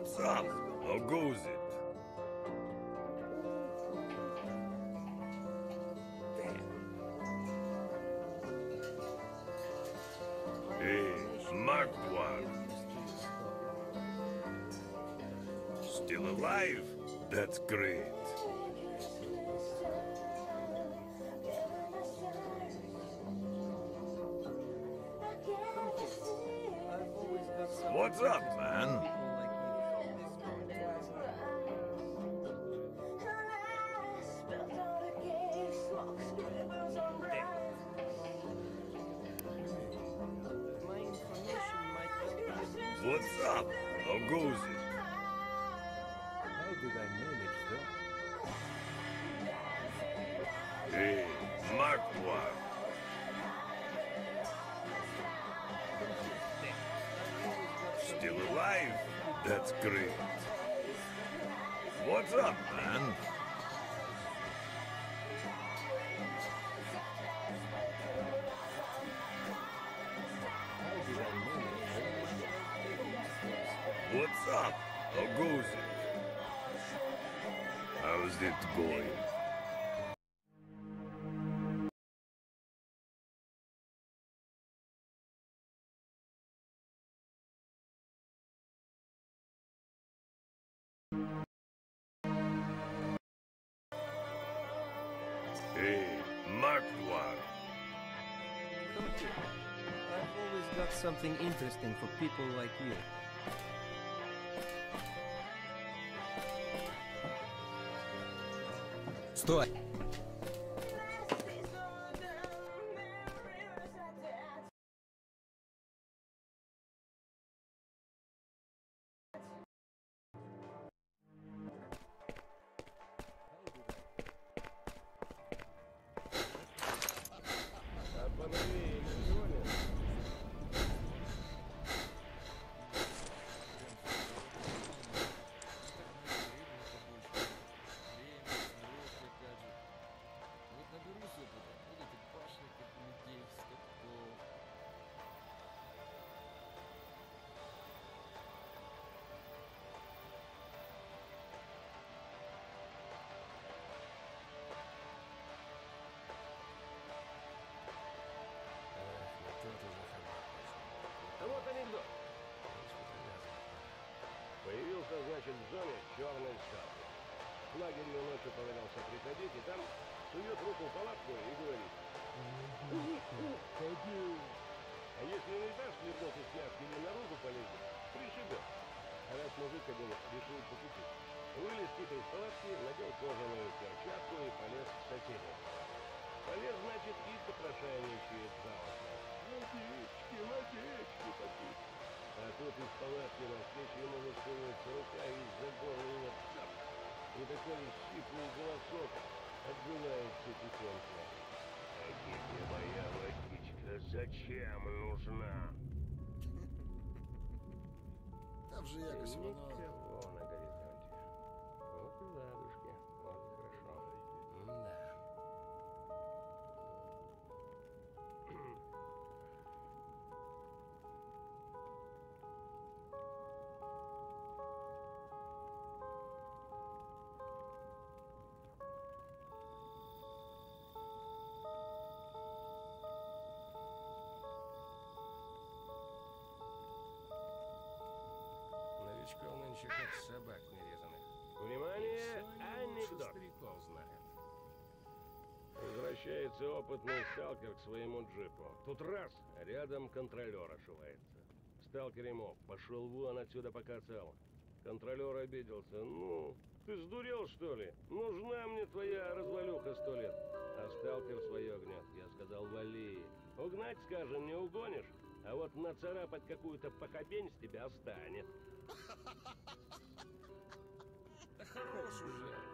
What's up? How goes it? Hey, marked one. Still alive? That's great. What's up, man? did I manage, though? Hey, Markwar! Still alive? That's great. What's up, man? something interesting for people like you. Стой! Из палатки, надел кожаную перчатку и полез к соседям. Полез, значит, и попрошайничает жалостно. Водички, водички попить. А тут из палатки навстречу ему высовывается рука и из-за горла его цап. И такой щиплый голосок отбивается тихонько. А тебе моя водичка зачем нужна? Там же якось воно. Нынче как собак нерезанных. Внимание, анекдот. Стариков знает. Возвращается опытный сталкер к своему джипу. Тут раз, рядом контролер ошивается. Сталкер ему, пошел вон отсюда, пока цел. Контролер обиделся. Ну, ты сдурел, что ли? Нужна мне твоя развалюха сто лет. А сталкер свое гнет. Я сказал, вали. Угнать, скажем, не угонишь. А вот нацарапать какую-то похабень с тебя останет. Да хорош уже. Кончено.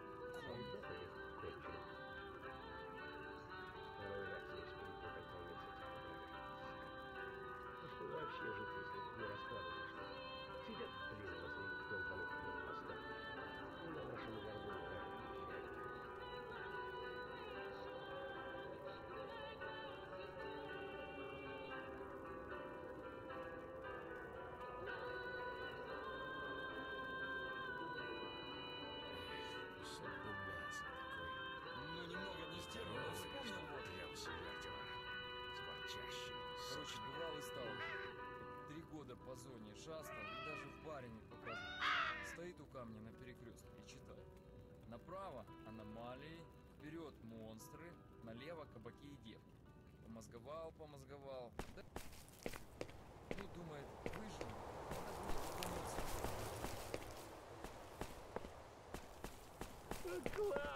По зоне шастал и даже в баре не показывал. Стоит у камня на перекрестке и читает. Направо аномалии, вперед монстры, налево кабаки и девки. Помозговал, помозговал. Да... Ну, думает, выжил. Надо будет помыться. Класс!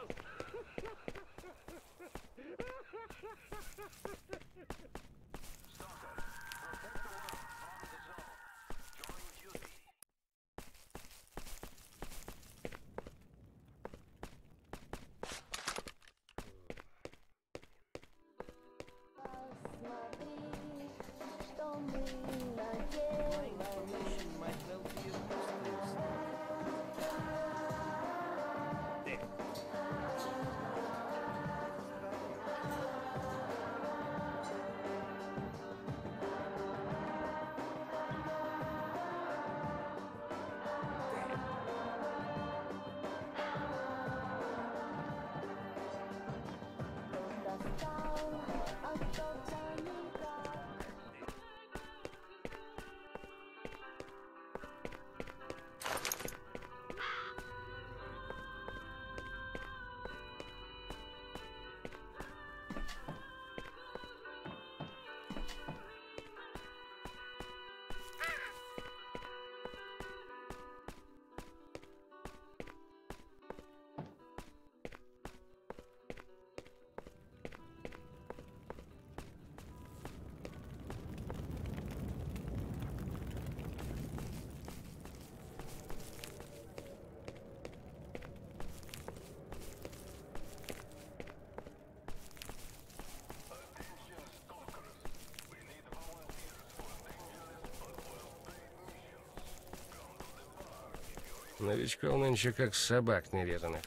Новичков нынче как собак нерезанных.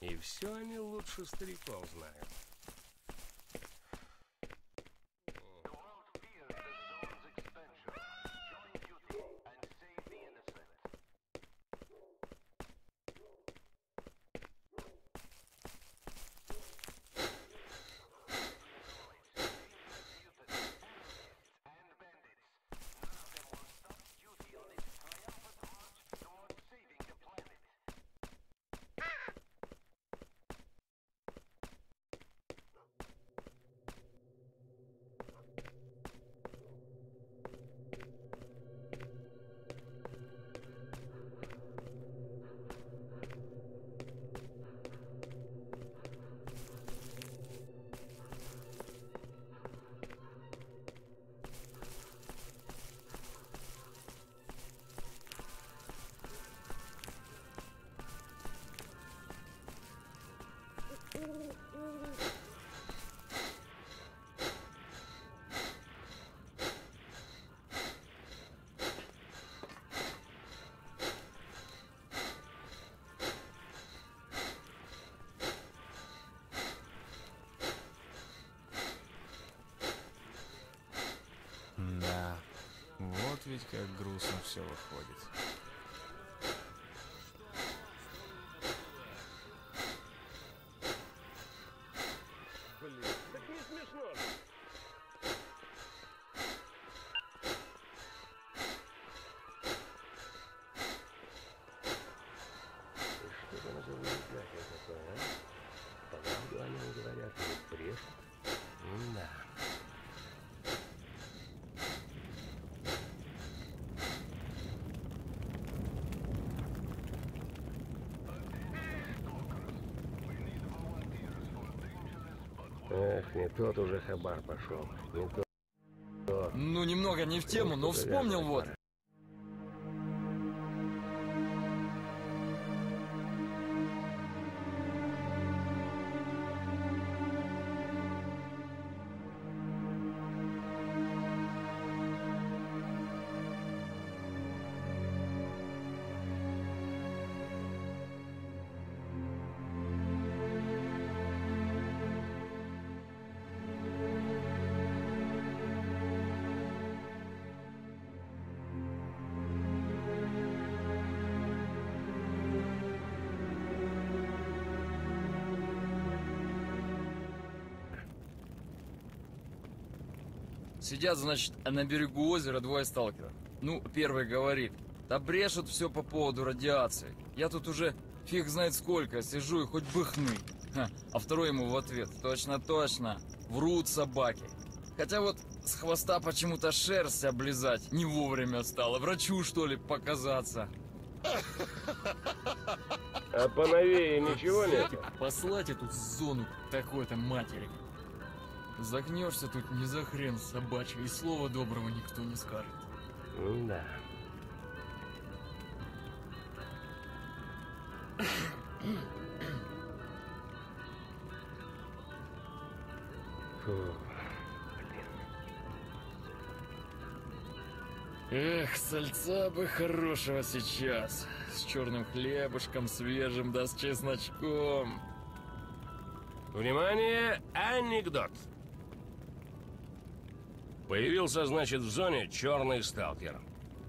И все они лучше стариков знают. Все выходит. Эх, не тот уже хабар пошел. Не тот. Ну, немного не в тему, но вспомнил вот. Сидят, значит, на берегу озера двое сталкеров. Ну, первый говорит, да брешут все по поводу радиации. Я тут уже фиг знает сколько сижу и хоть бы хны. Ха, А второй ему в ответ, точно-точно, врут собаки. Хотя вот с хвоста почему-то шерсть облизать не вовремя стало. Врачу, что ли, показаться. А поновее ничего нет? Послать эту зону такой-то матери. Загнешься тут не за хрен собачий, и слова доброго никто не скажет. Да. Эх, сальца бы хорошего сейчас. С черным хлебушком свежим да с чесночком. Внимание, анекдот. Появился, значит, в зоне черный сталкер.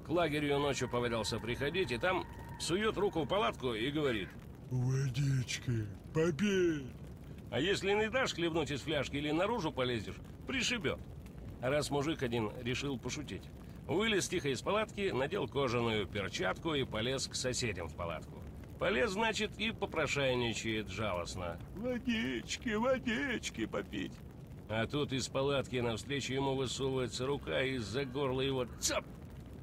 К лагерю ночью повадился приходить, и там сует руку в палатку и говорит. «Водички, попей!» А если не дашь хлебнуть из фляжки или наружу полезешь, пришибет. А раз мужик один решил пошутить, вылез тихо из палатки, надел кожаную перчатку и полез к соседям в палатку. Полез, значит, и попрошайничает жалостно. «Водички, водички попить!» А тут из палатки навстречу ему высовывается рука и из-за горла его цап!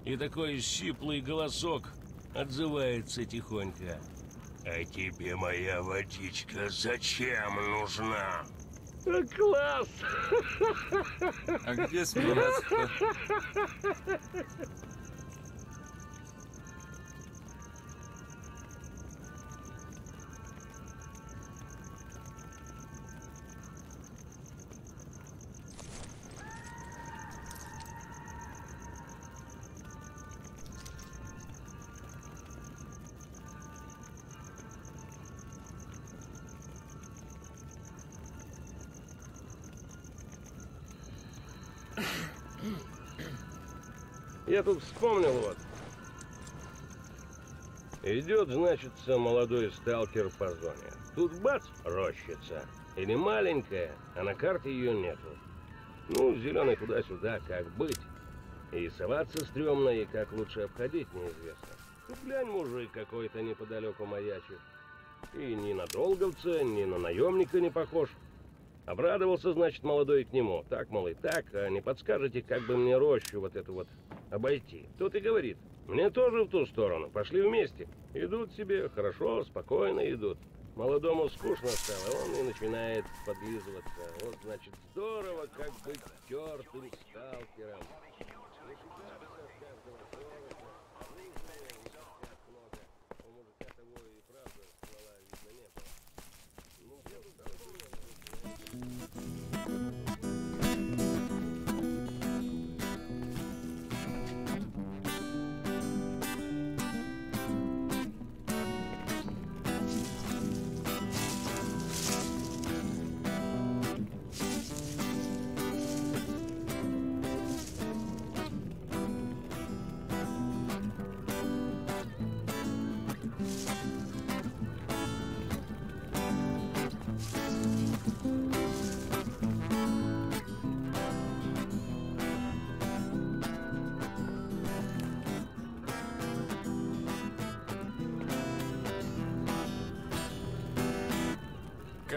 И такой щиплый голосок отзывается тихонько. «А тебе моя водичка зачем нужна?» Класс! А где смеяться Я тут вспомнил вот. Идет, значит, молодой сталкер по зоне. Тут бац, рощица. Или маленькая, а на карте ее нету. Ну, зеленый туда-сюда, как быть. И соваться стрёмно, и как лучше обходить неизвестно. Тут глянь, мужик какой-то неподалеку маячит. И ни на долговца, ни на наемника не похож. Обрадовался, значит, молодой к нему. Так, малый, так, а не подскажете, как бы мне рощу вот эту вот обойти? Тот и говорит, мне тоже в ту сторону, пошли вместе. Идут себе, хорошо, спокойно идут. Молодому скучно стало, он и начинает подлизываться. Вот, значит, здорово, как быть тертым сталкером. У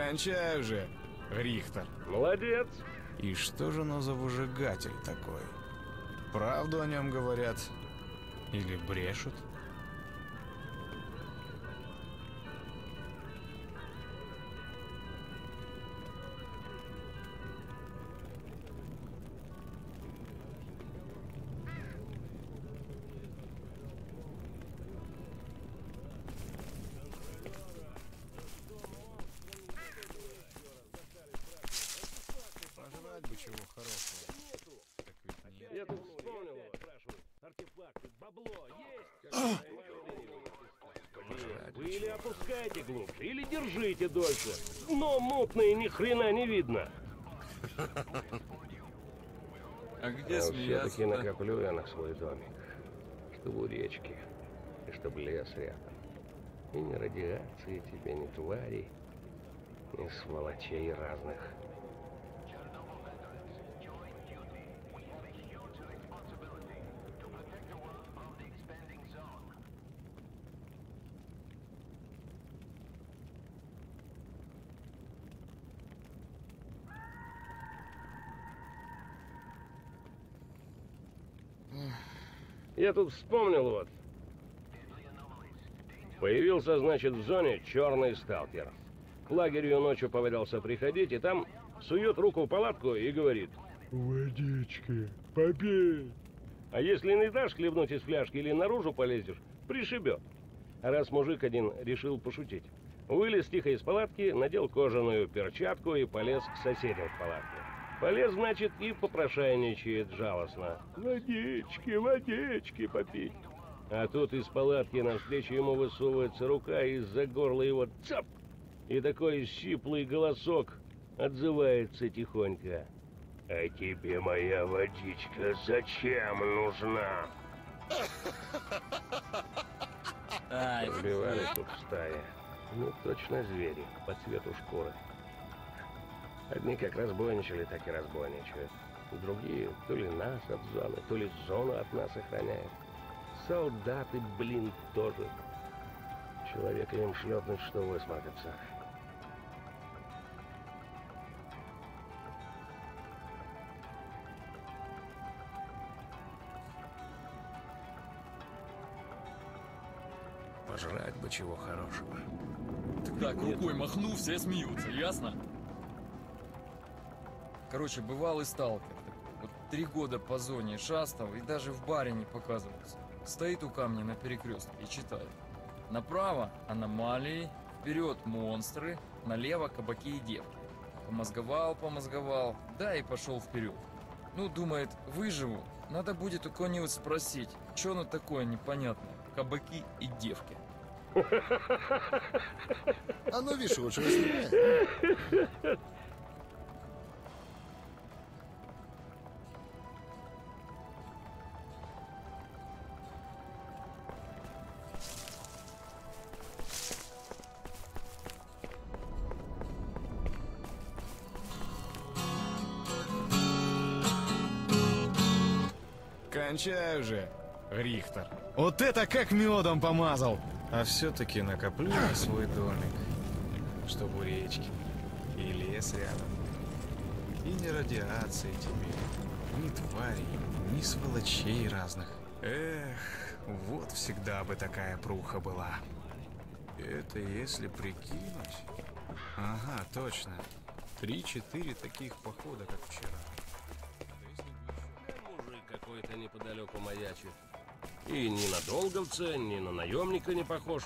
Кончай уже, Рихтер. Молодец. И что же оно за выжигатель такой? Правду о нем говорят? Или брешут? Опускайте глубже, или держите дольше. Но мутные ни хрена не видно. А где все-таки смеяться накоплю я на свой домик. Чтобы у речки, и чтобы лес рядом. И ни радиации тебе, ни тварей, ни сволочей разных. Я тут вспомнил вот. Появился, значит, в зоне черный сталкер. К лагерю ночью повадился приходить, и там сует руку в палатку и говорит. Водички, попей. А если не дашь хлебнуть из фляжки или наружу полезешь, пришибет. А раз мужик один решил пошутить. Вылез тихо из палатки, надел кожаную перчатку и полез к соседям в палатке. Полез, значит, и попрошайничает жалостно. Водички, водички попить. А тут из палатки навстречу ему высовывается рука и из-за горла его цап! И такой щиплый голосок отзывается тихонько. А тебе моя водичка зачем нужна? Убивали тут в стае. Ну, точно звери, по цвету шкуры. Одни как разбойничали, так и разбойничают. Другие то ли нас от зоны, то ли зону от нас охраняют. Солдаты, блин, тоже. Человека им шлепнуть, что высморкаться. Пожрать бы чего хорошего. Так, рукой махну, все смеются, ясно? Короче, бывалый сталкер. Вот три года по зоне шастал и даже в баре не показывался. Стоит у камня на перекрестке и читает. Направо аномалии, вперед монстры, налево кабаки и девки. Помозговал, помозговал, да и пошел вперед. Ну, думает, выживу, надо будет у кого-нибудь спросить, что оно такое непонятное, кабаки и девки. А ну, видишь, его чего Кончай уже, Рихтер. Вот это как медом помазал! А все-таки накоплю на свой домик, чтобы у речки и лес рядом. И не радиации тебе, ни тварей, ни сволочей разных. Эх, вот всегда бы такая пруха была. Это если прикинуть... Ага, точно. Три-четыре таких похода, как вчера. Неподалеку маячит. И ни на долговца, ни на наемника не похож.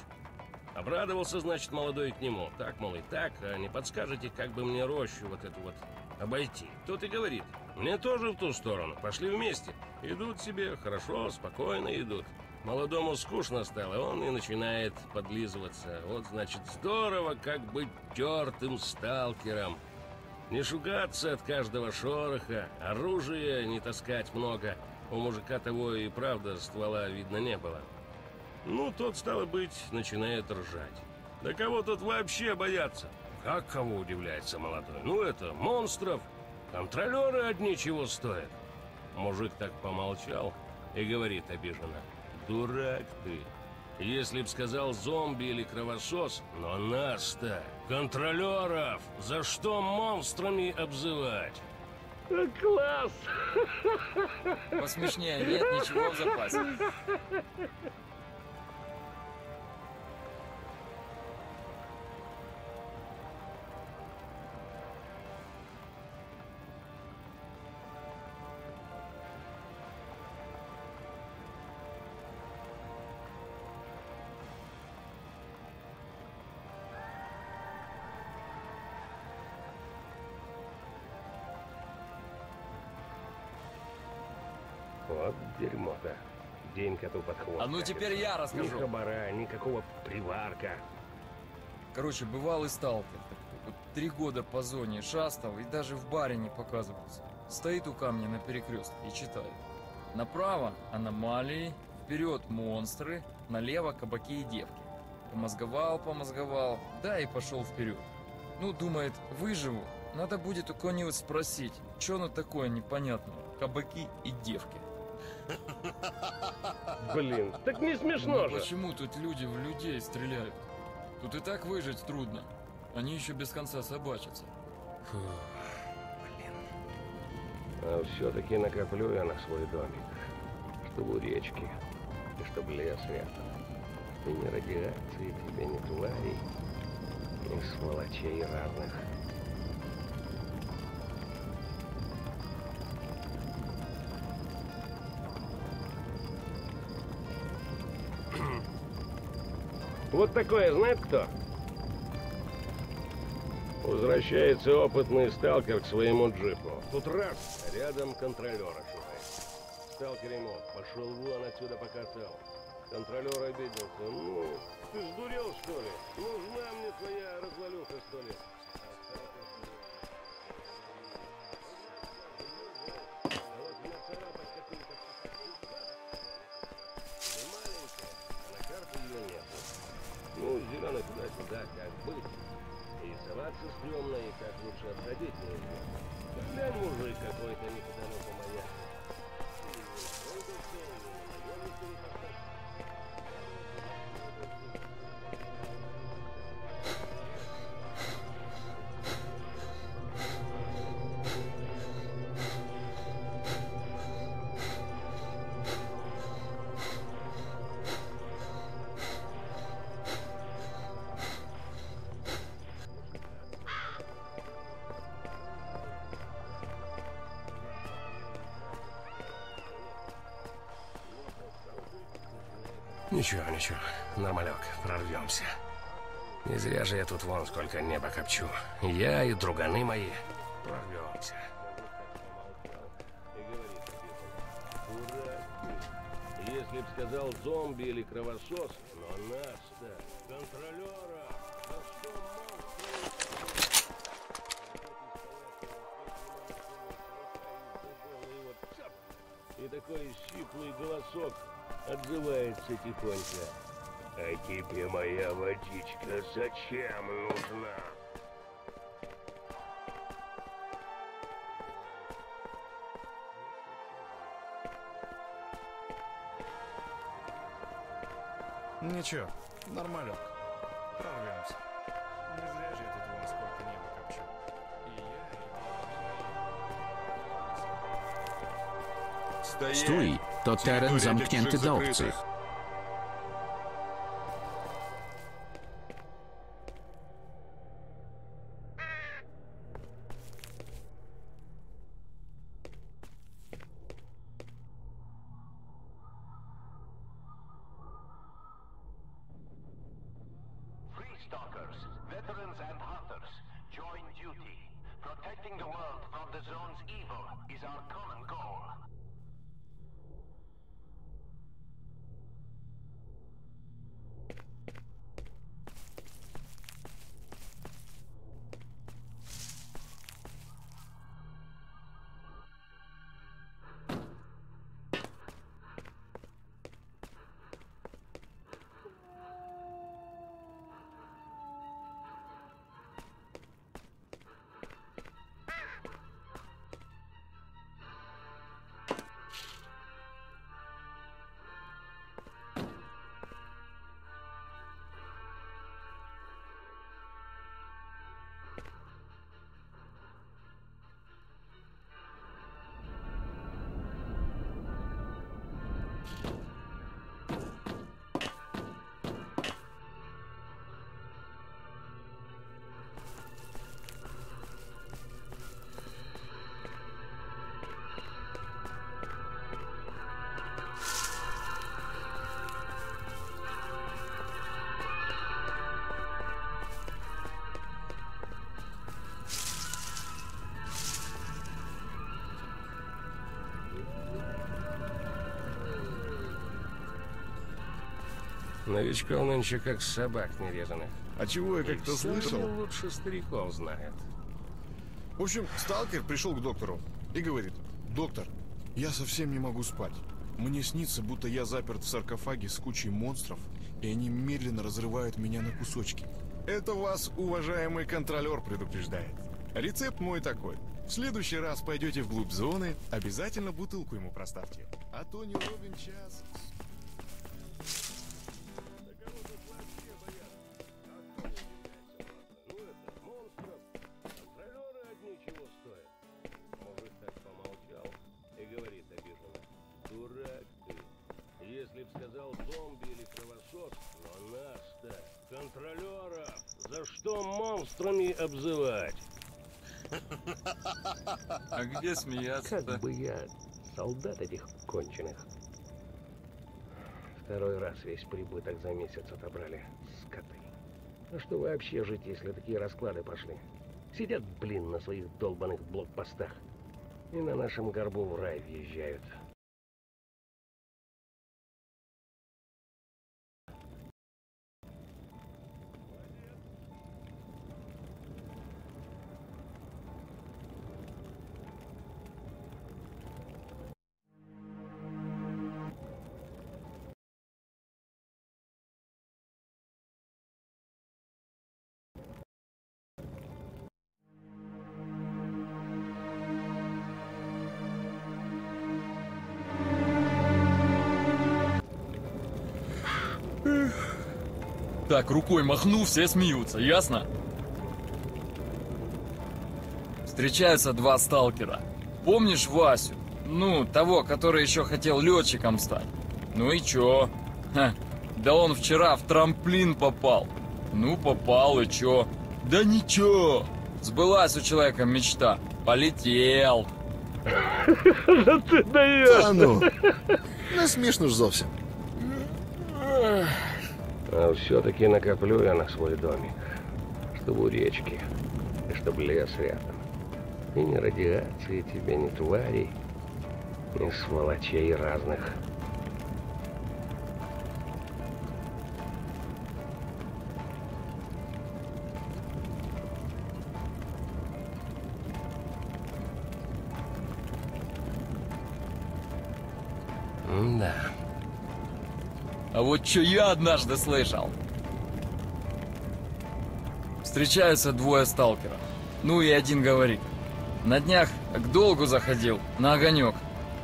Обрадовался, значит, молодой к нему. Так, мол, и так, а не подскажете, как бы мне рощу вот эту вот обойти? Тот и говорит, мне тоже в ту сторону, пошли вместе. Идут себе, хорошо, спокойно идут. Молодому скучно стало, он и начинает подлизываться. Вот, значит, здорово, как быть тертым сталкером. Не шугаться от каждого шороха, оружия не таскать много. У мужика того и правда ствола видно не было. Ну, тот, стало быть, начинает ржать. Да кого тут вообще бояться? Как кого удивляется молодой? Ну, это монстров. Контролеры одни чего стоят. Мужик так помолчал и говорит обиженно. Дурак ты. Если б сказал зомби или кровосос, но нас-то, контролеров, за что монстрами обзывать? Класс! Посмешнее нет ничего в запасе. Дерьмо-то. День коту под хвост. А ну теперь я Ни расскажу. хабара, никакого приварка. Короче, бывалый сталкер. такой. Вот три года по зоне шастал и даже в баре не показывался. Стоит у камня на перекрестке и читает. Направо аномалии, вперед монстры, налево кабаки и девки. Помозговал, помозговал, да и пошел вперед. Ну, думает, выживу, надо будет у кого-нибудь спросить, что оно такое непонятное, кабаки и девки. Блин, так не смешно Ну же. почему тут люди в людей стреляют? Тут и так выжить трудно. Они еще без конца собачатся. А все-таки накоплю я на свой домик. чтобы у речки, и чтобы лес рядом. И ни радиации тебе, ни тварей, ни сволочей разных. Вот такое знает кто? Возвращается опытный сталкер к своему джипу. Тут раз, рядом контролер ошивает. Сталкер ему, пошел вон отсюда, пока цел. Контролер обиделся. Ну, ты сдурел, что ли? Нужна мне твоя развалюха, что ли? Ничего, ничего, нормалек, прорвемся. Не зря же я тут вон сколько неба копчу. Я и друганы мои прорвемся. Если б сказал зомби или кровосос, но нас-то, контролера, монстры? И такой щиплый голосок отзывается тихонько. А тебе моя водичка зачем нужна? Ничего, нормалек. Прорвемся. Не зря же я тут вон сколько неба копчу. И я, и Stój, to teren zamknięty dla obcych. Новичков нынче как собак нерезанных. А чего я как-то слышал? лучше стариков знает. В общем, сталкер пришел к доктору и говорит, «Доктор, я совсем не могу спать. Мне снится, будто я заперт в саркофаге с кучей монстров, и они медленно разрывают меня на кусочки. Это вас, уважаемый контролер, предупреждает. Рецепт мой такой. В следующий раз пойдете вглубь зоны, обязательно бутылку ему проставьте. А то не ровен час. А где смеяться-то? Как бы я солдат этих конченых. Второй раз весь прибыток за месяц отобрали. Скоты. А что вообще жить, если такие расклады пошли? Сидят, блин, на своих долбанных блокпостах. И на нашем горбу в рай въезжают. Так, рукой махну, все смеются, ясно? Встречаются два сталкера. Помнишь Васю? Ну, того, который еще хотел летчиком стать. Ну и чё? Ха, да он вчера в трамплин попал. Ну, попал и чё? Да ничего. Сбылась у человека мечта. Полетел. Да ты даешь! Та ну, не смішно ж зовсім. А все-таки накоплю я на свой домик. Чтобы у речки. И чтоб лес рядом. И ни радиации тебе, ни тварей, ни сволочей разных. Вот что я однажды слышал. Встречаются двое сталкеров. Ну и один говорит. На днях к долгу заходил, на огонек.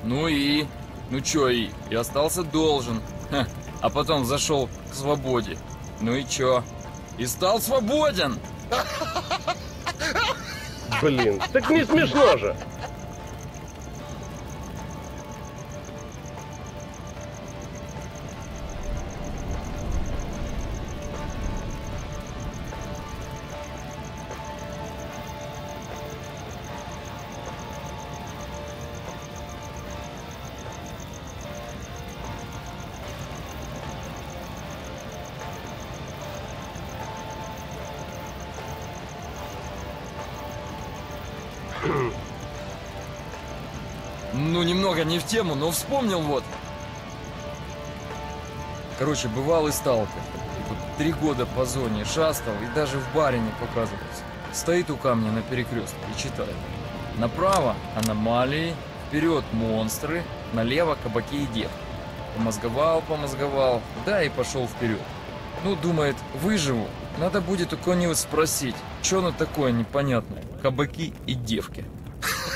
Ну и... Ну чё и? И остался должен. Ха. А потом зашел к свободе. Ну и чё? И стал свободен! Блин, так не смешно же. Тему, но вспомнил вот. Короче, бывалый сталкер. Вот три года по зоне шастал и даже в баре не показывался. Стоит у камня на перекрестке и читает. Направо аномалии, вперед монстры, налево кабаки и девки. Помозговал, помозговал, да и пошел вперед. Ну, думает, выживу. Надо будет у кого-нибудь спросить, что оно такое непонятное. Кабаки и девки.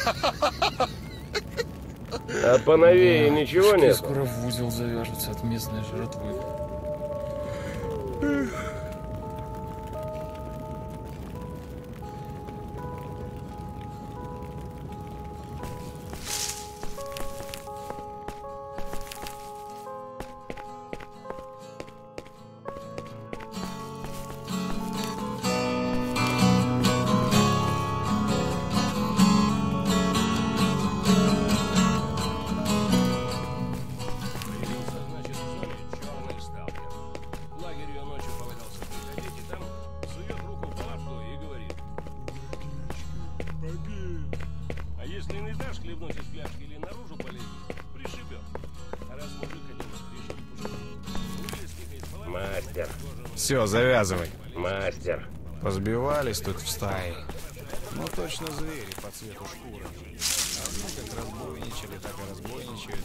А поновее ничего Кишки нет? скоро в узел завяжутся от местной жратвы. Все, завязывай. Мастер. Позбивались тут в стае. Ну точно звери по цвету шкуры. Одни как разбойничали, так и разбойничают.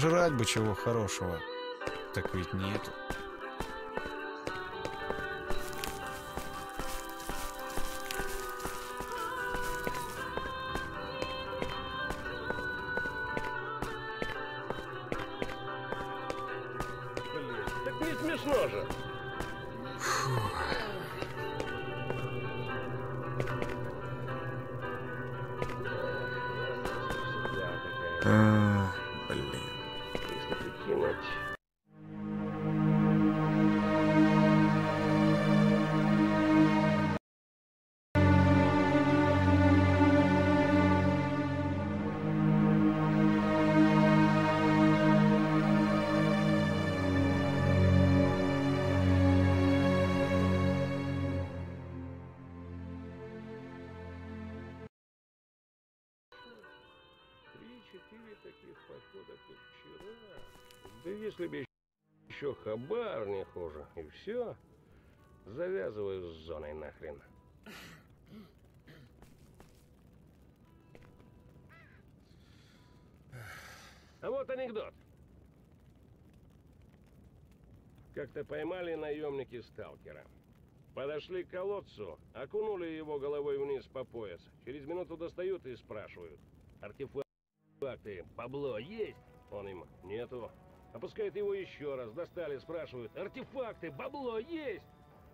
Пожрать бы чего хорошего. Так ведь нету. Все. Завязываю с зоной нахрен. А вот анекдот. Как-то поймали наемники сталкера. Подошли к колодцу, окунули его головой вниз по пояс. Через минуту достают и спрашивают. Артефакты, бабло есть? Он им, нету. Опускают его еще раз, достали, спрашивают. Артефакты, бабло есть?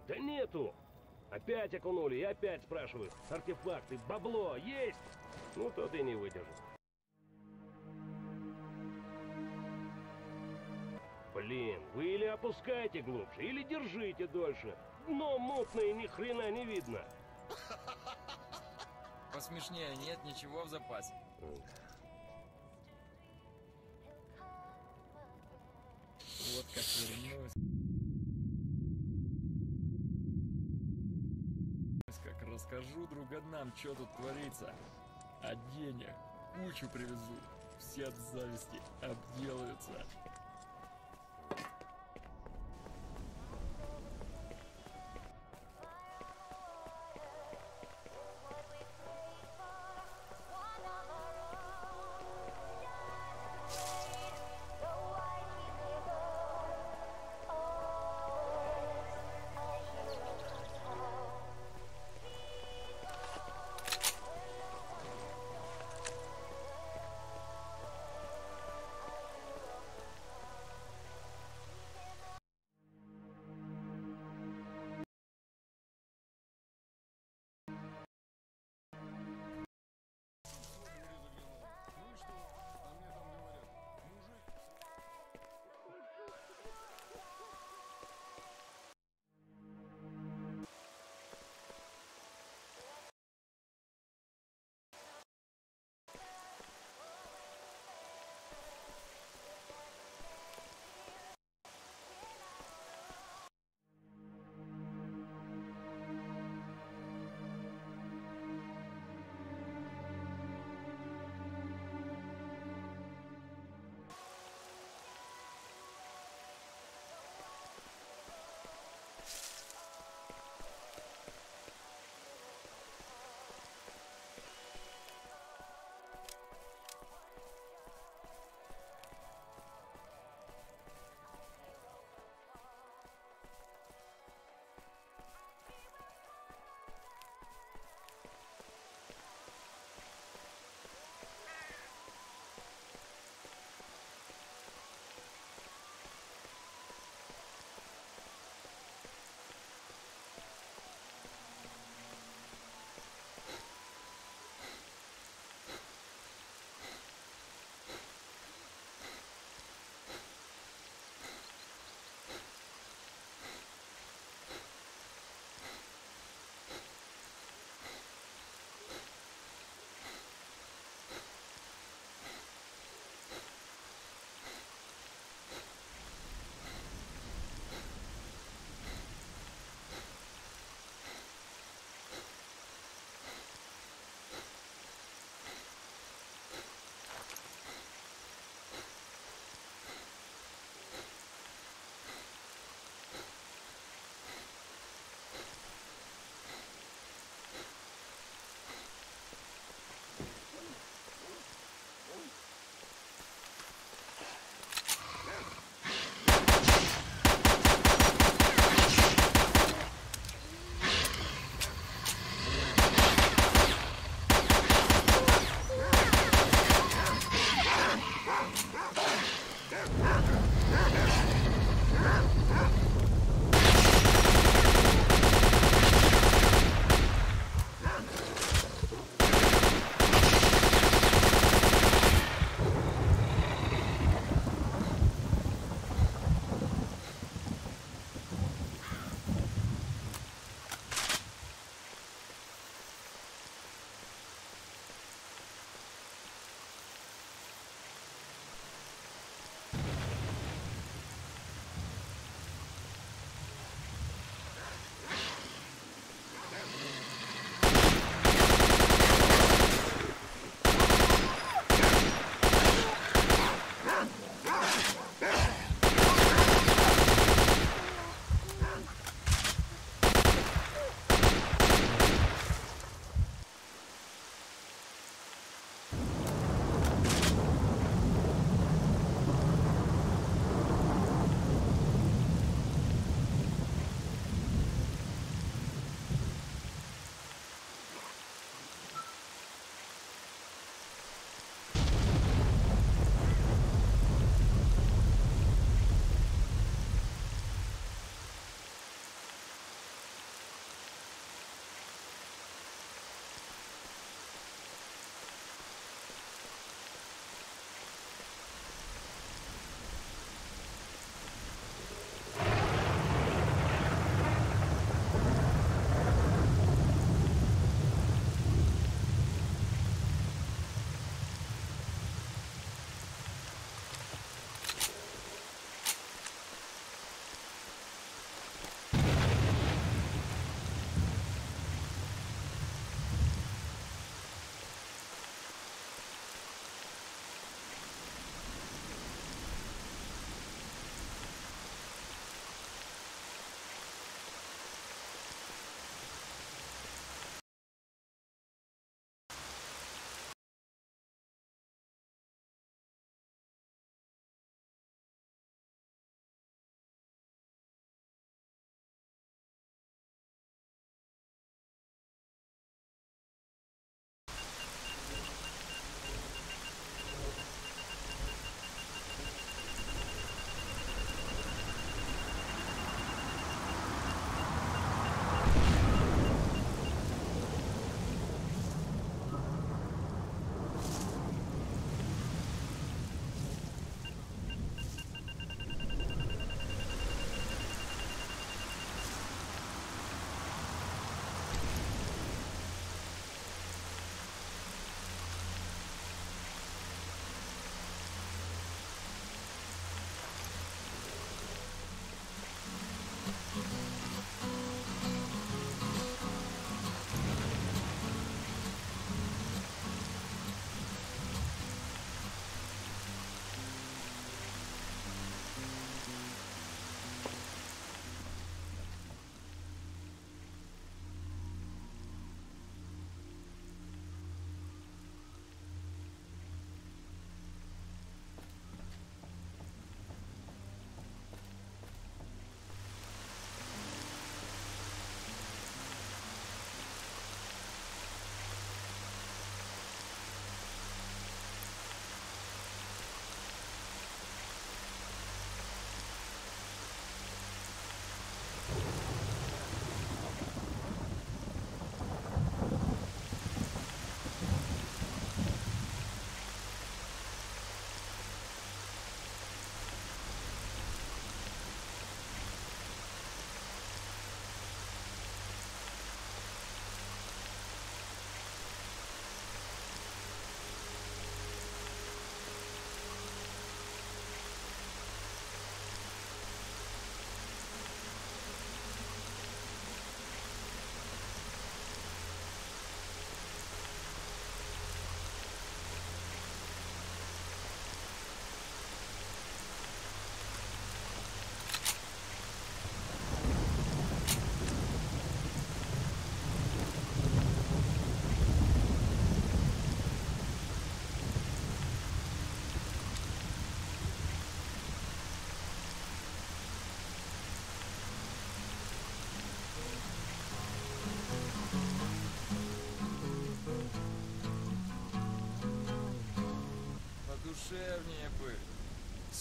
Да нету. Опять окунули и опять спрашивают. Артефакты, бабло есть? Ну, тот и не выдержит. Блин, вы или опускайте глубже, или держите дольше. Дно мутное, ни хрена не видно. Посмешнее нет ничего в запасе. Расскажу друг однам, что тут творится. А денег кучу привезу. Все от зависти обделаются.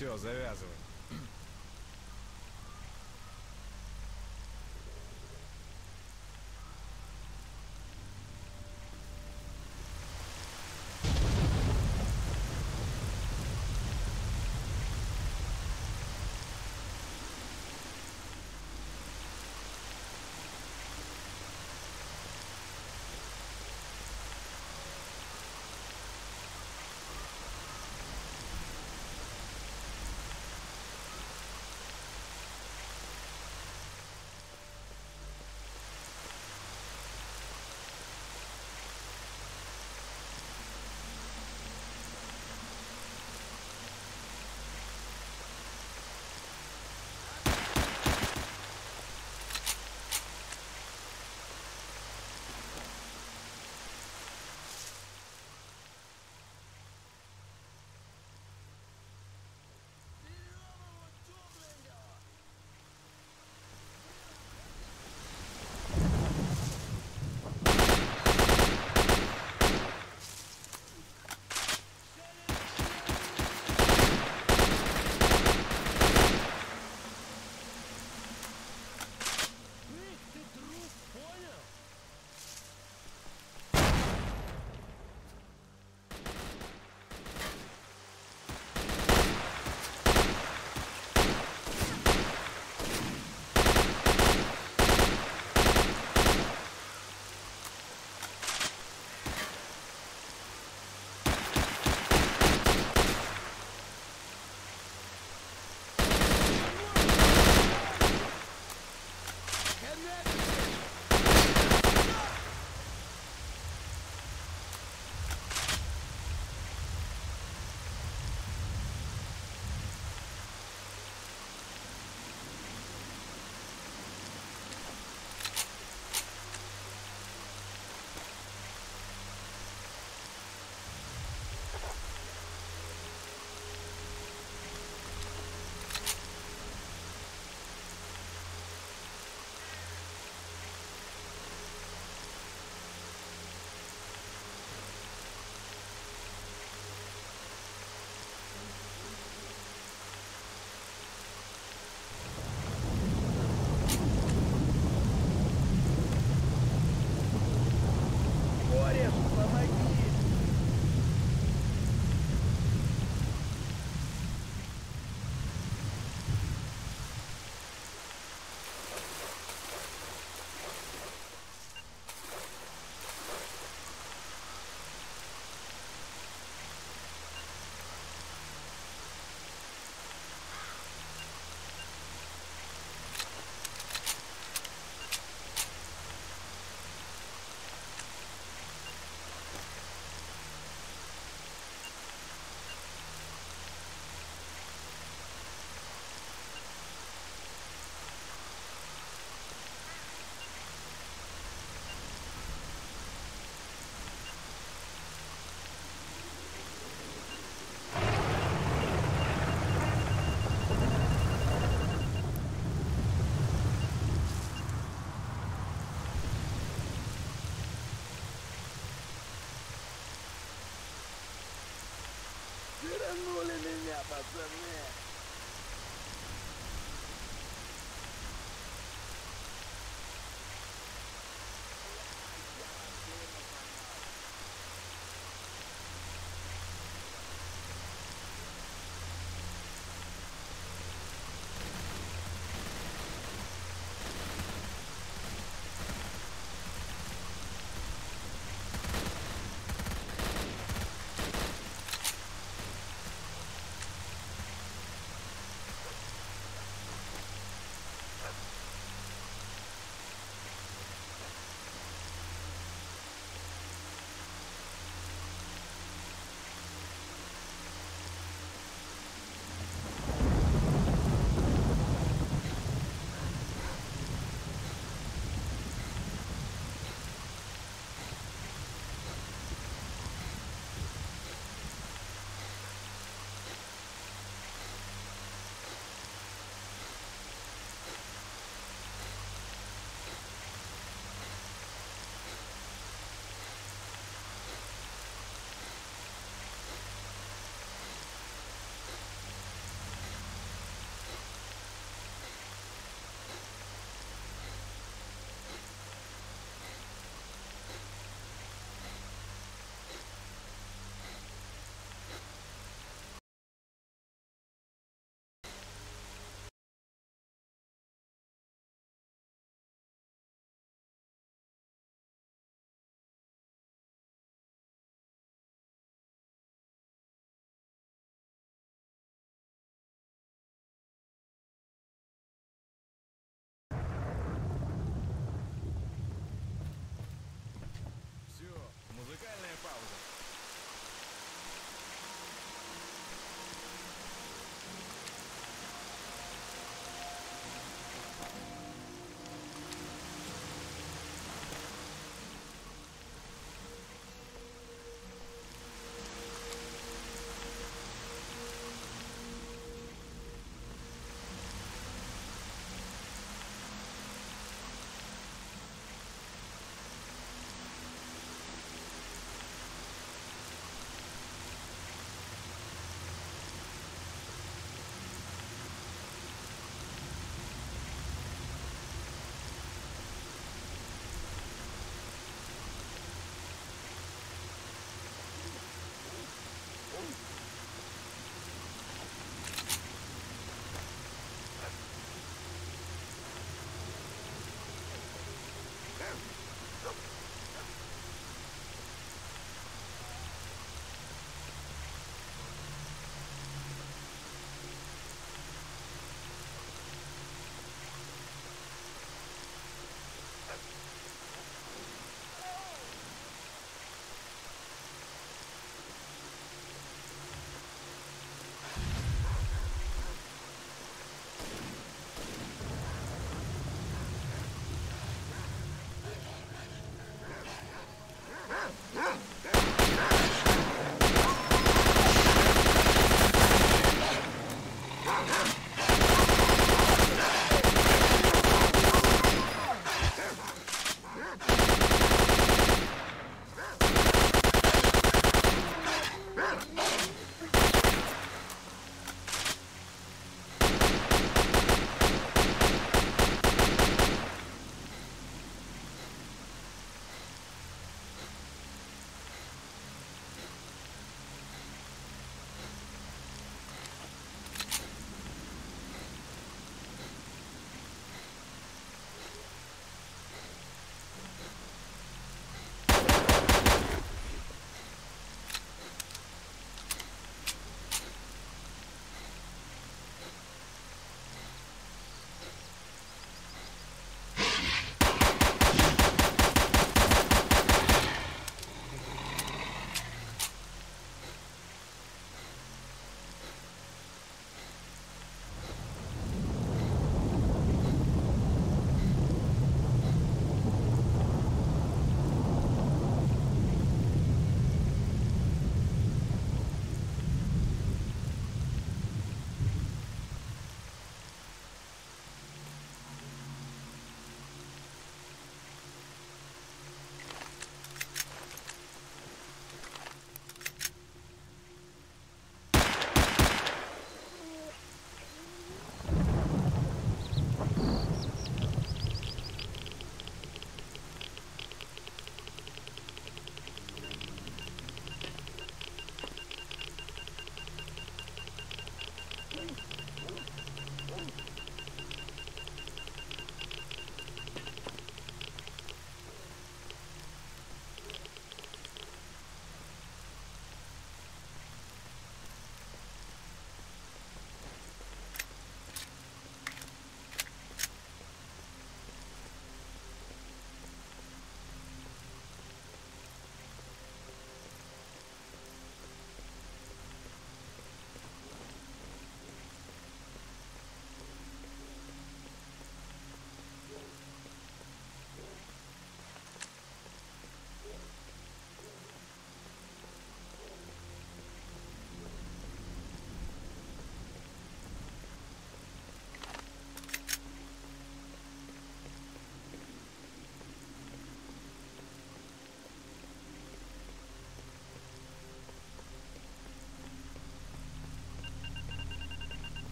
Все, завязывай.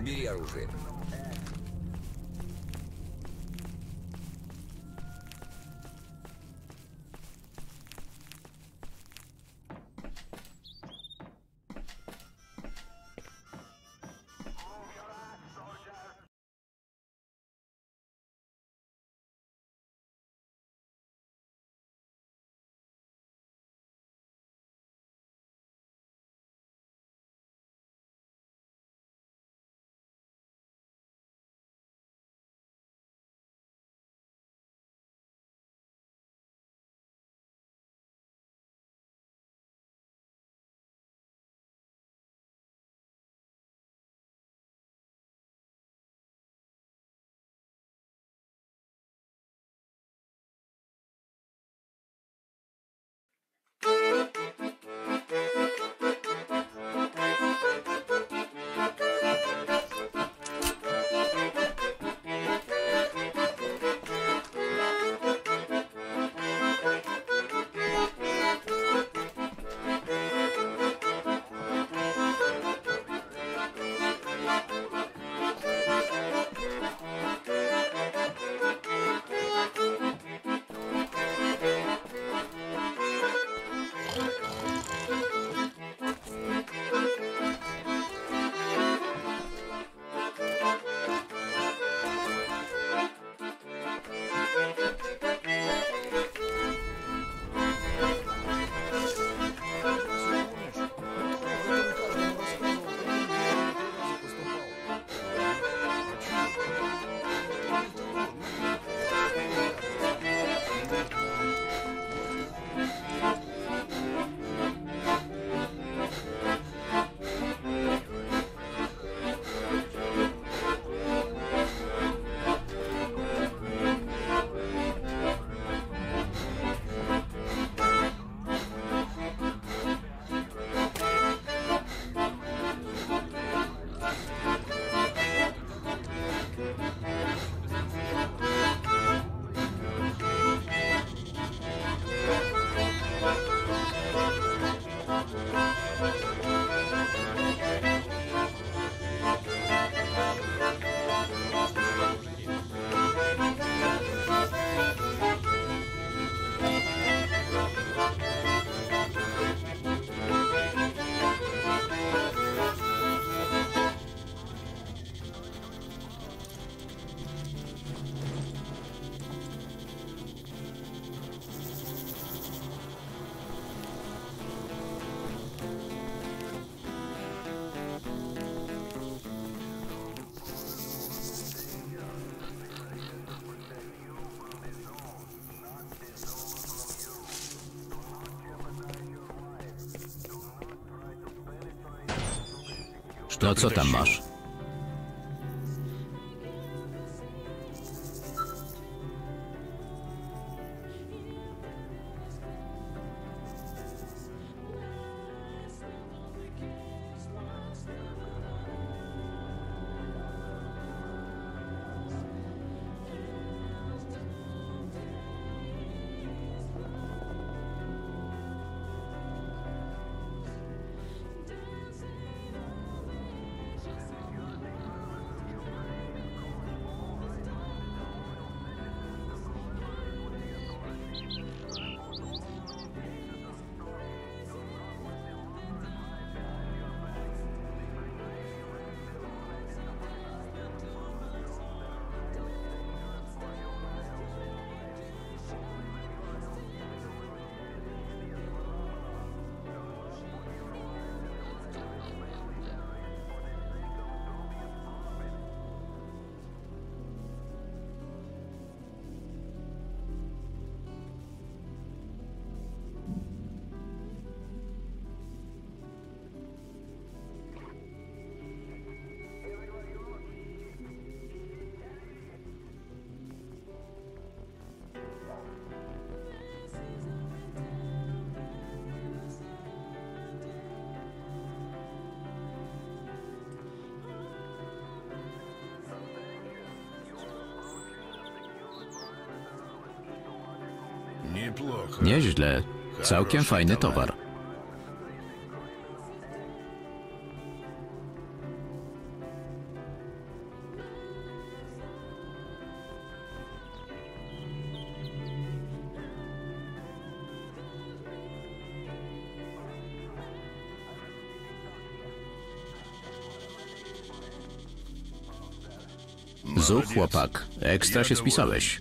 Убери оружие. To co tam masz? źle. Całkiem fajny towar. Zuch, chłopak, ekstra się spisałeś.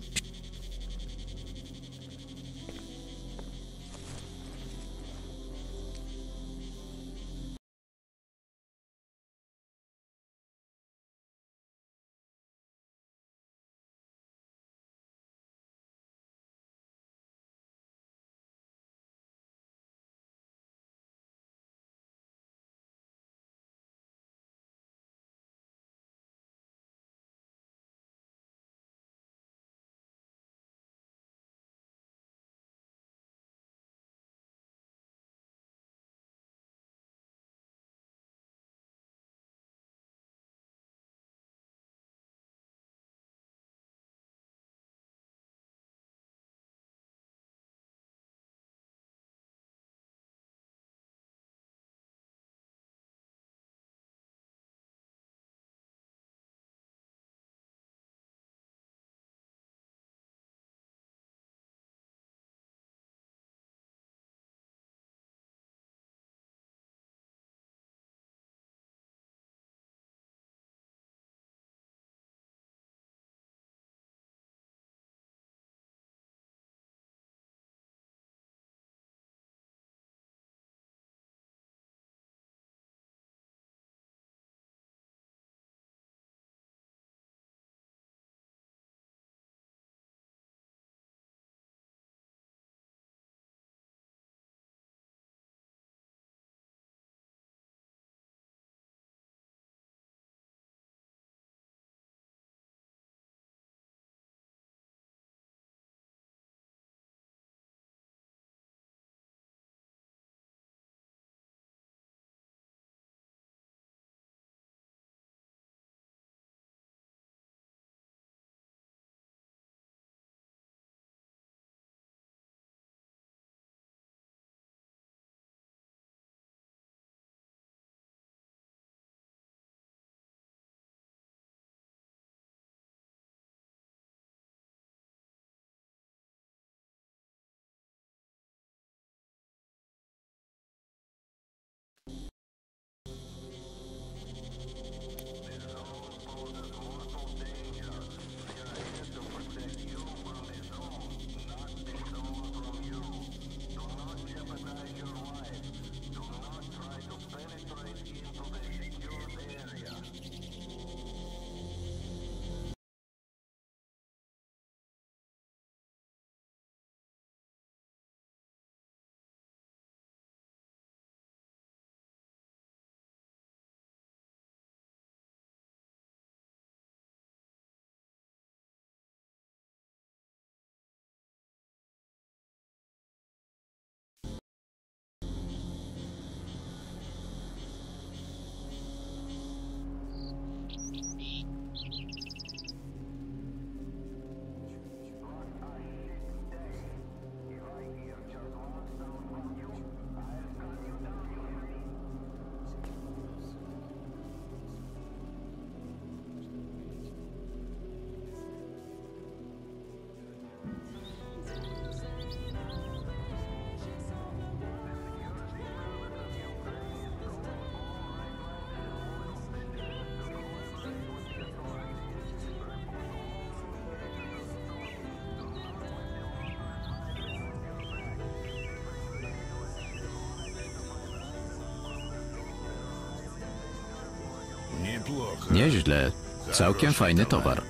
źle. Całkiem fajny towar.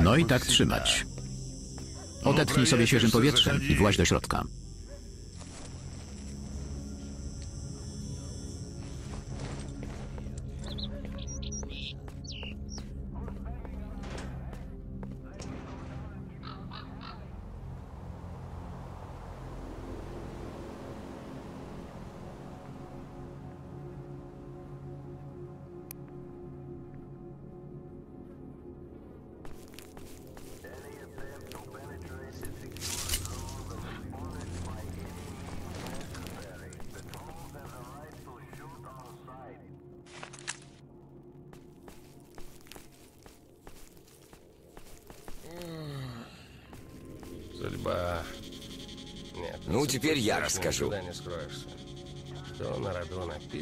No i tak trzymać. Odetchnij sobie świeżym powietrzem i właź do środka. Теперь я расскажу.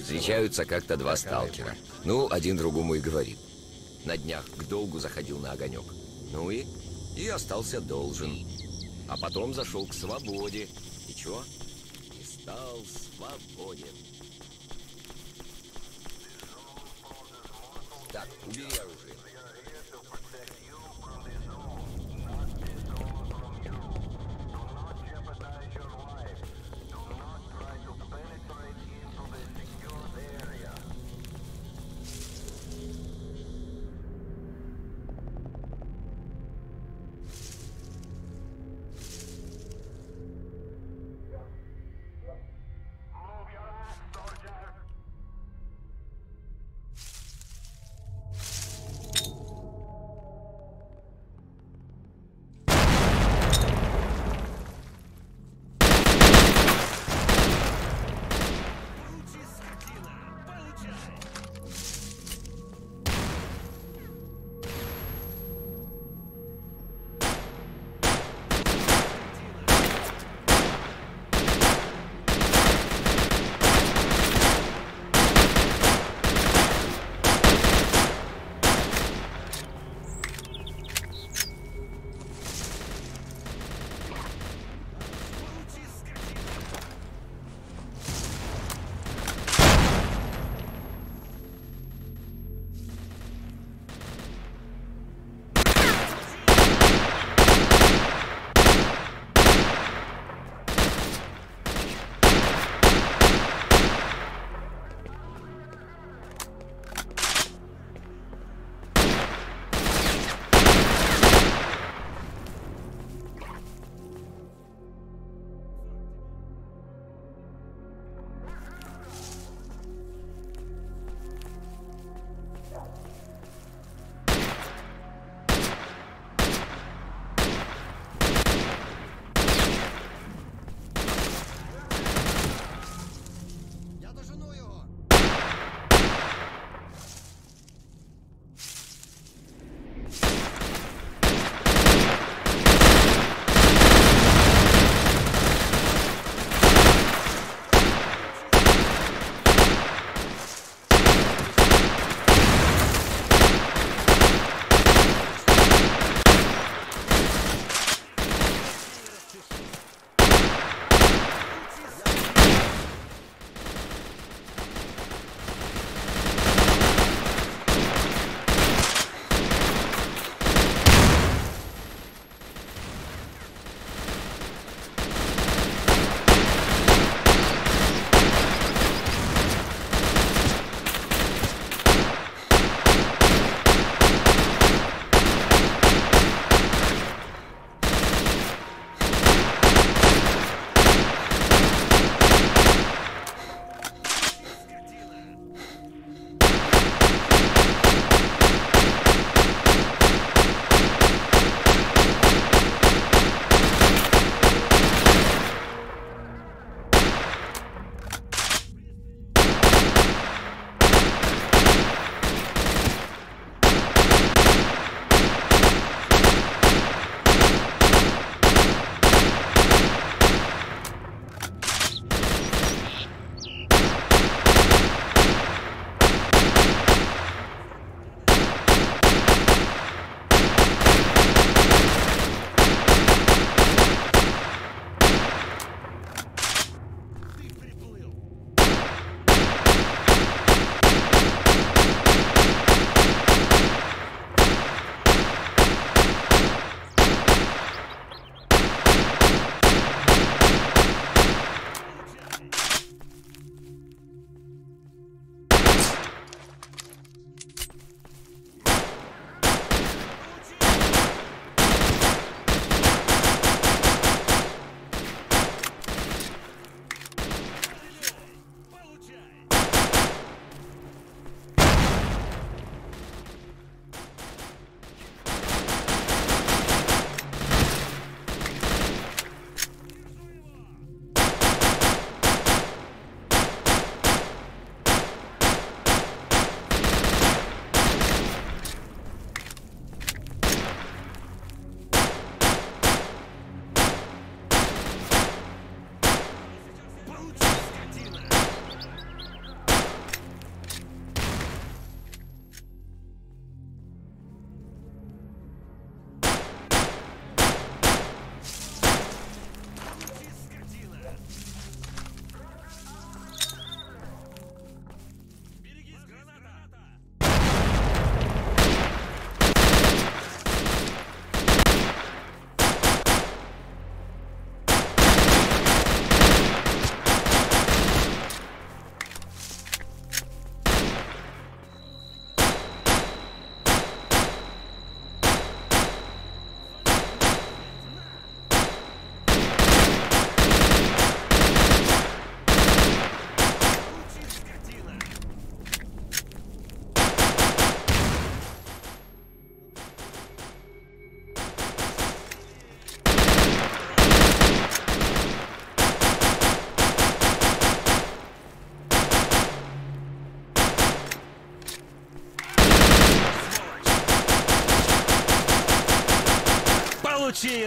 Встречаются как-то два сталкера. Ну, один другому и говорит. На днях к долгу заходил на огонек. Ну и? И остался должен. А потом зашел к свободе. И чё? И стал свободен. Так, убери оружие.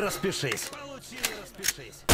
Распишись. Получи распишись.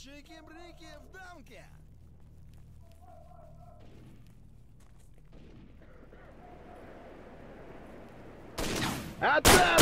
Чики-брики в дамке! Капець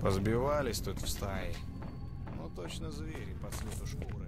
Позбивались тут в стае. Ну, точно звери по цвету шкуры.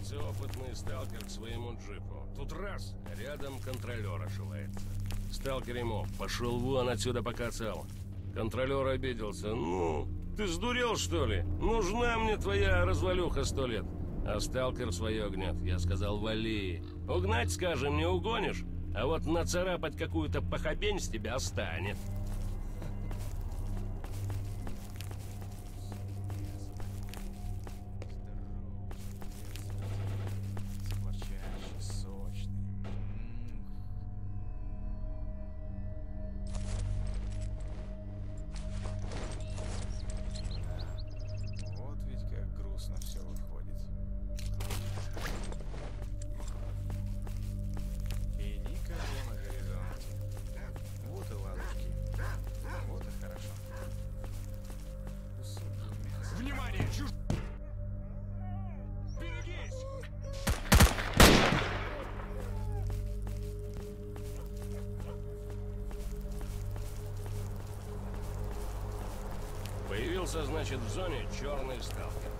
Подбирается опытный сталкер к своему джипу. Тут раз, рядом контролер ошивается. Сталкер ему «Пошел вон отсюда, пока цел». Контролер обиделся. «Ну, ты сдурел, что ли? Нужна мне твоя развалюха сто лет». А сталкер свое гнет. Я сказал «Вали». Угнать, скажем, не угонишь, а вот нацарапать какую-то похабень с тебя останет. Появился, значит, в зоне черный сталкер.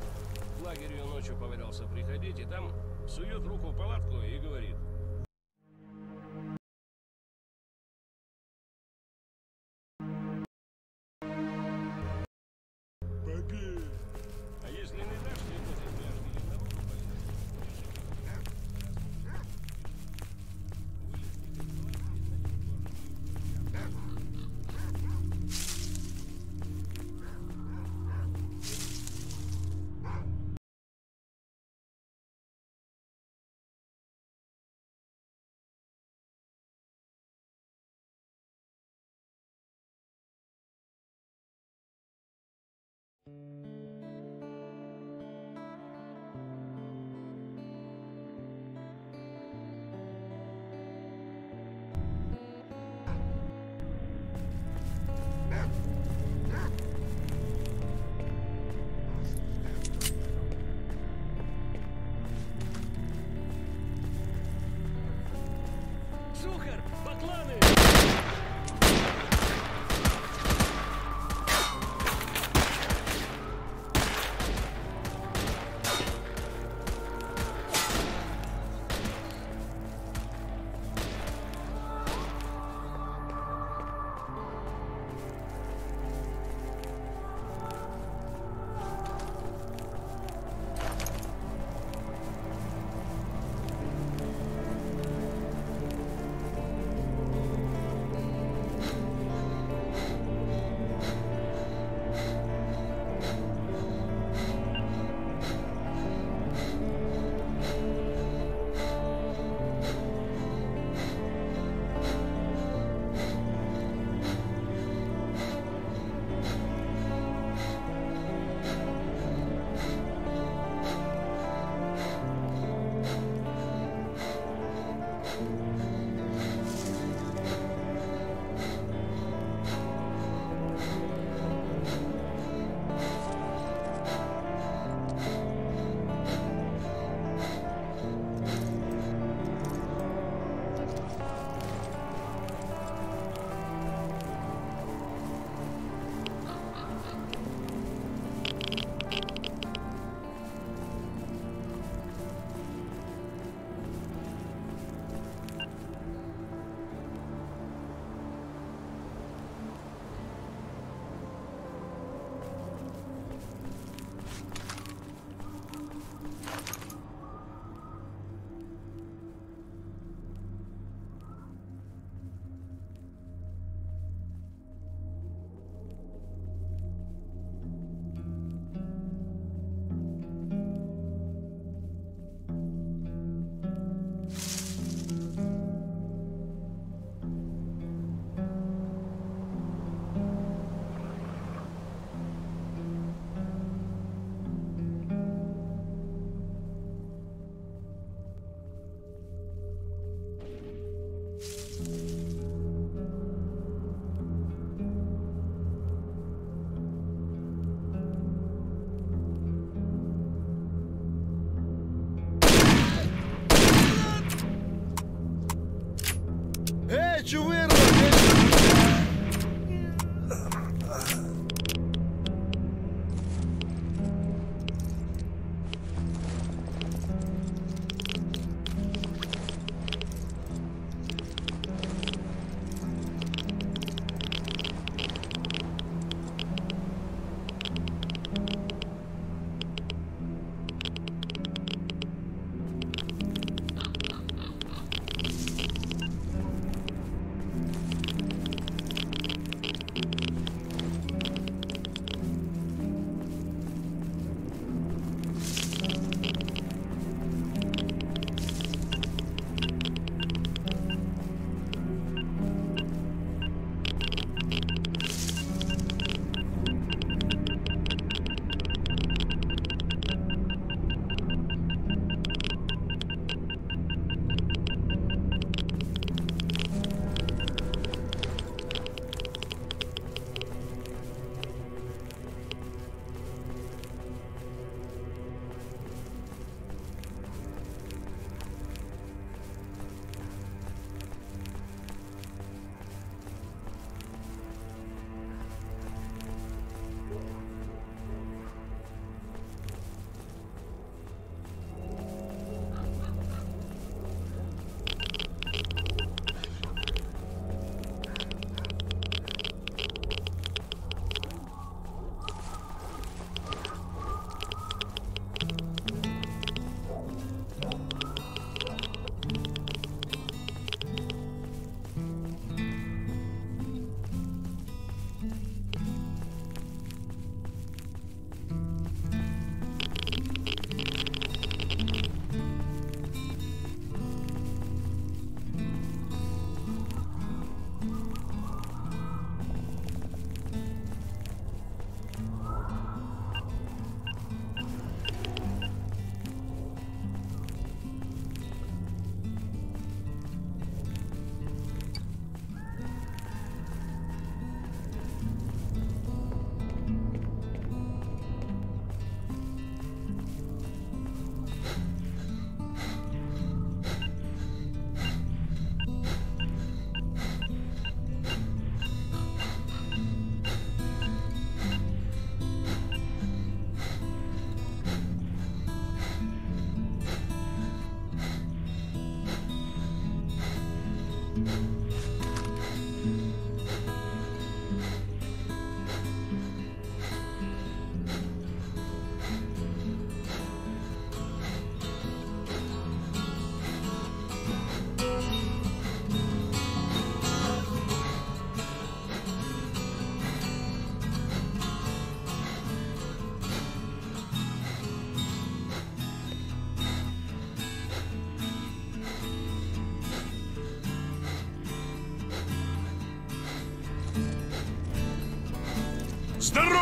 В лагерю ночью поварился приходить, и там сует руку в палатку и говорит.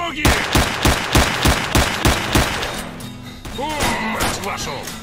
С дороги! О, мать вашу!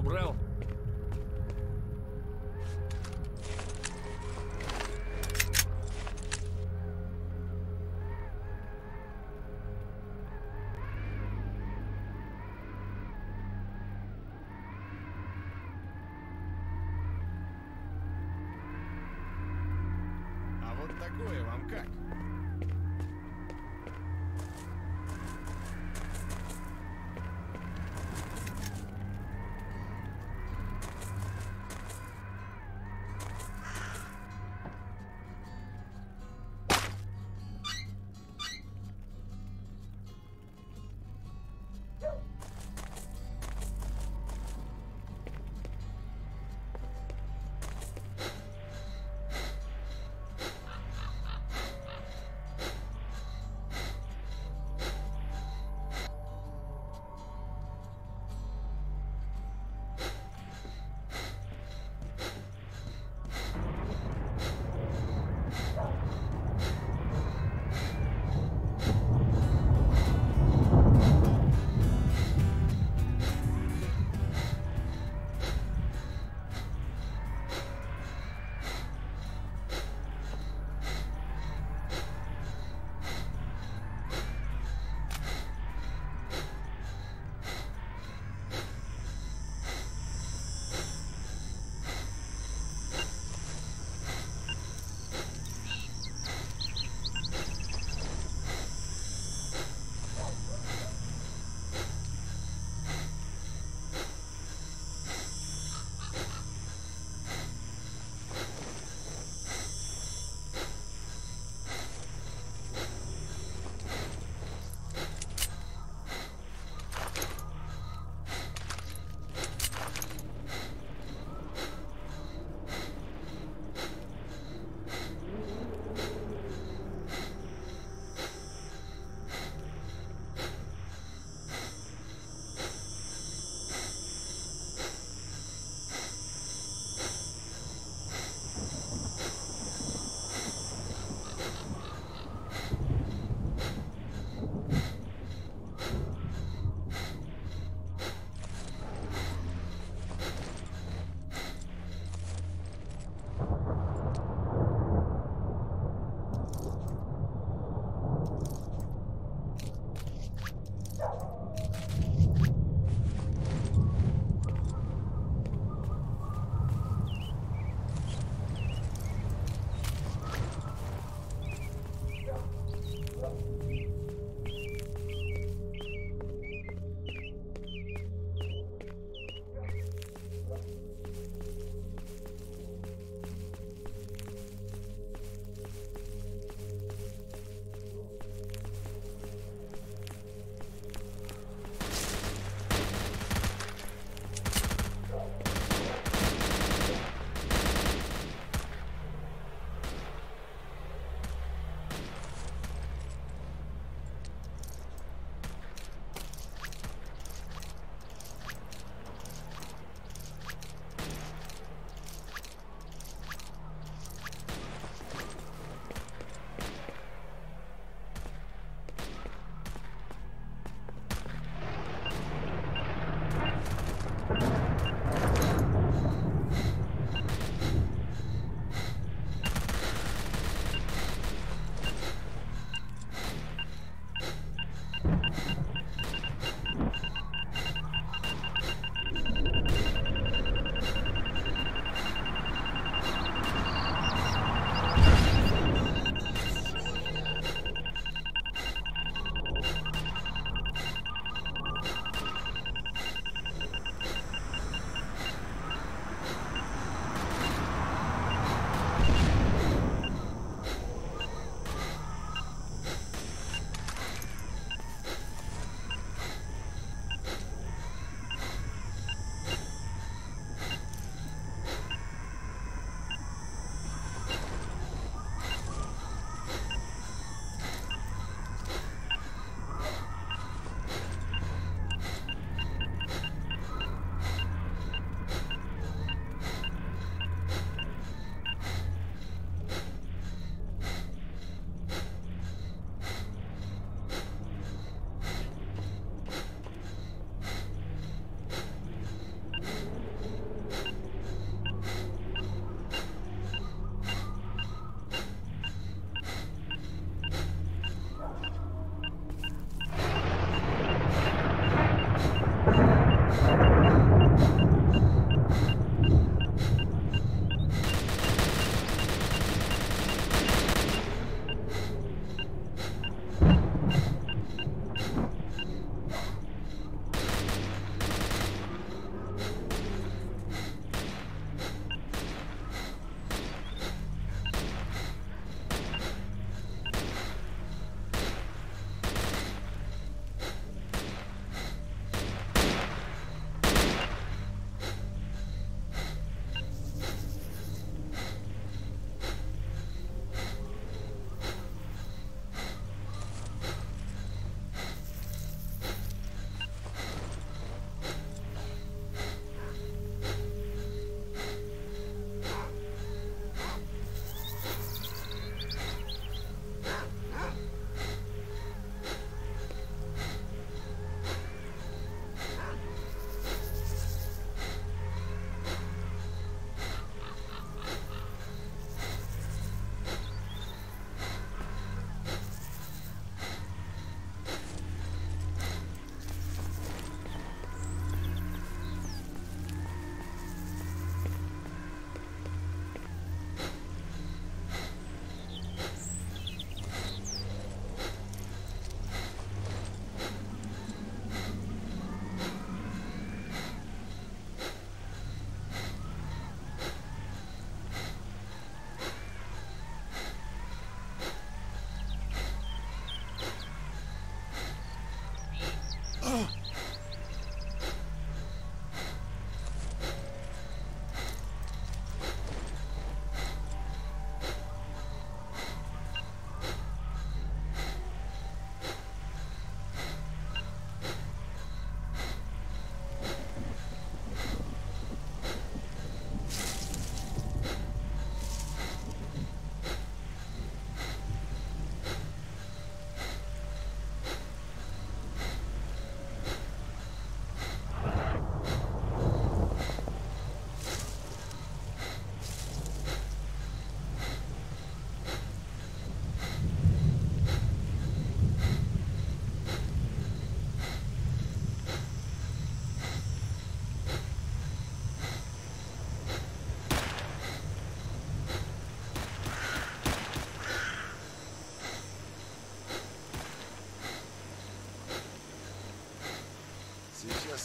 Убрал? А вот такое вам как?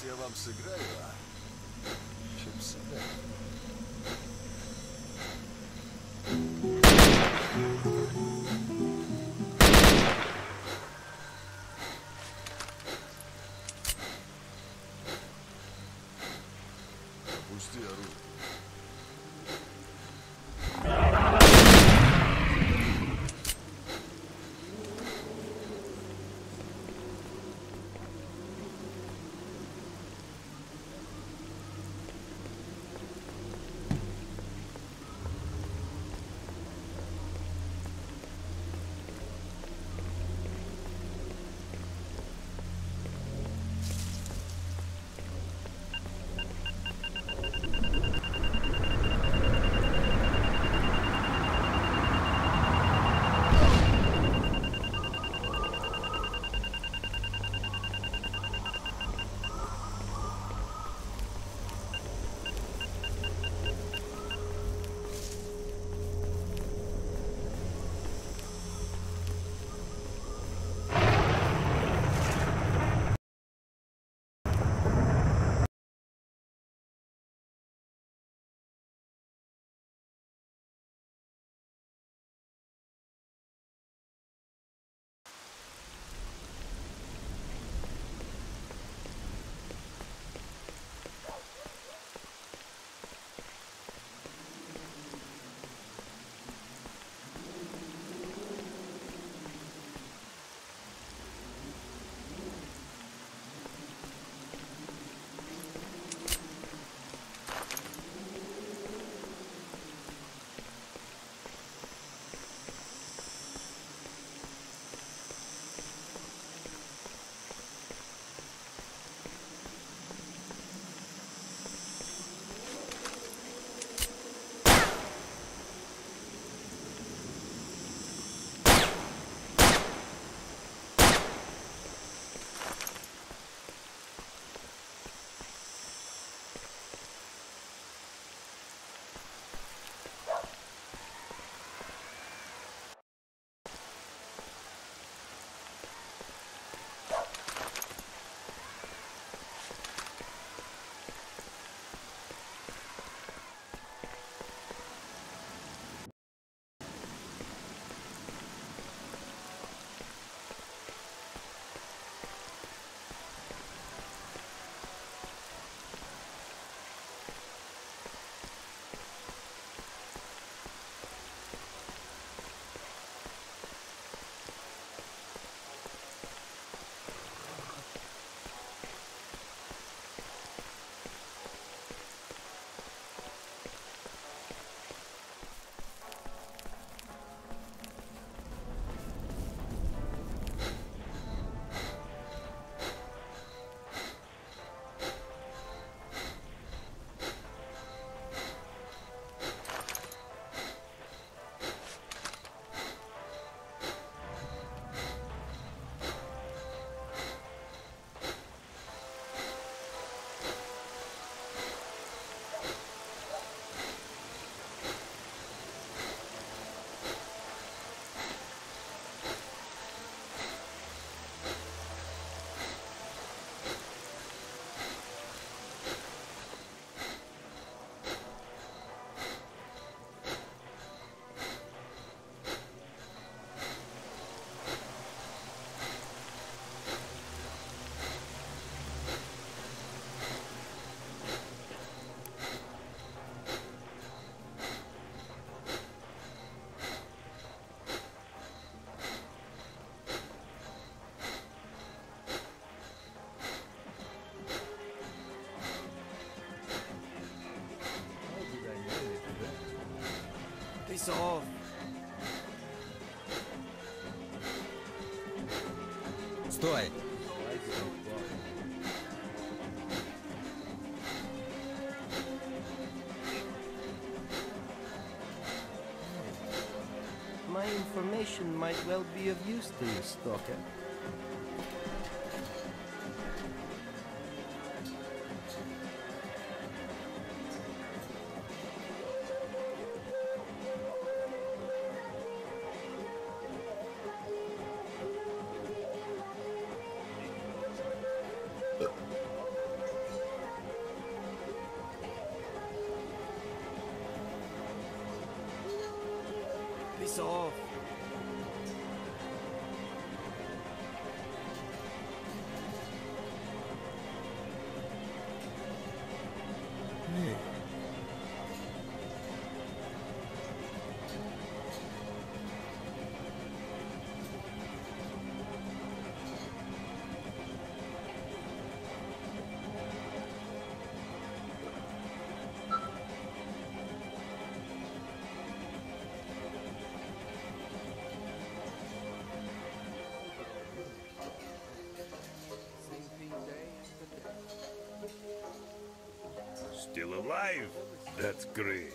Я вам сыграю, а? Чипсада. Опусти оружие. Piss off. Стой! My information might well be of use to you, Stalker. Still alive? That's great.